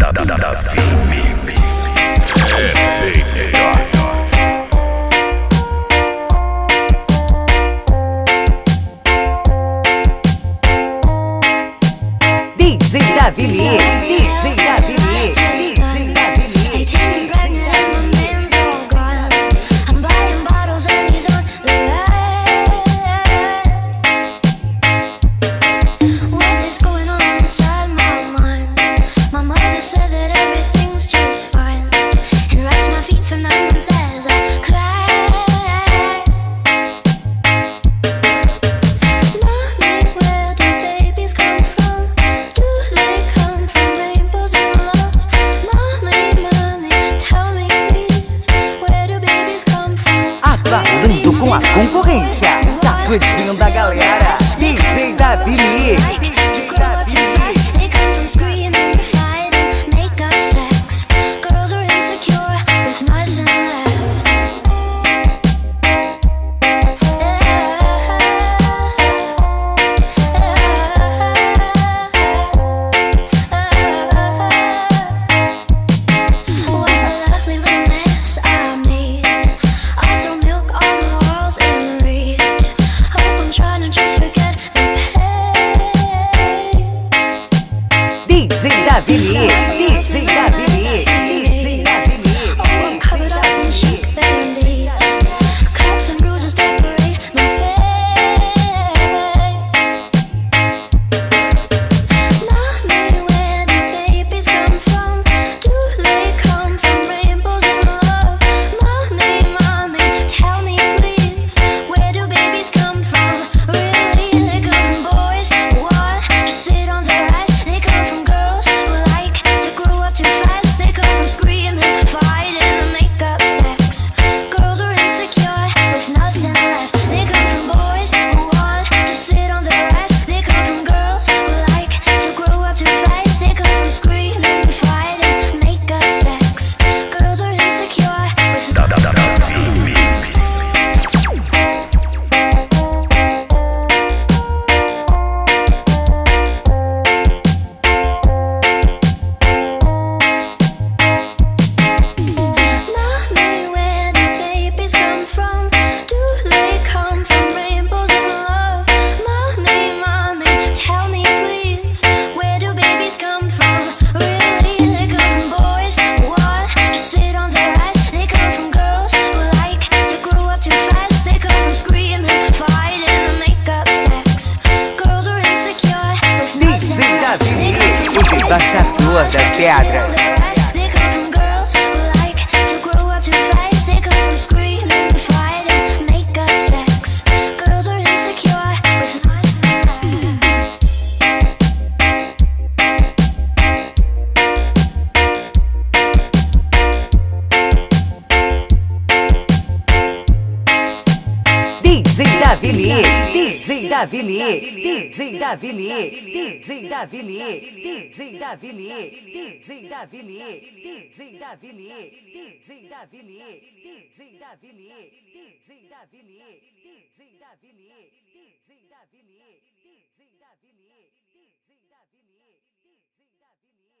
da da da da Mix. É melhor. DJ Davi Mix. Falando com a concorrência, sacudindo a galera. DJ Davi Jardim da das pedras. Davi Lix, DJ Davi Lix, DJ Davi Lix, DJ Davi Lix, DJ Davi Lix, DJ Davi Lix, DJ Davi Lix, DJ Davi Lix, DJ Davi Lix, DJ Davi Lix, DJ Davi Lix, DJ Davi Lix, DJ Davi Lix, DJ Davi Lix, DJ Davi Lix.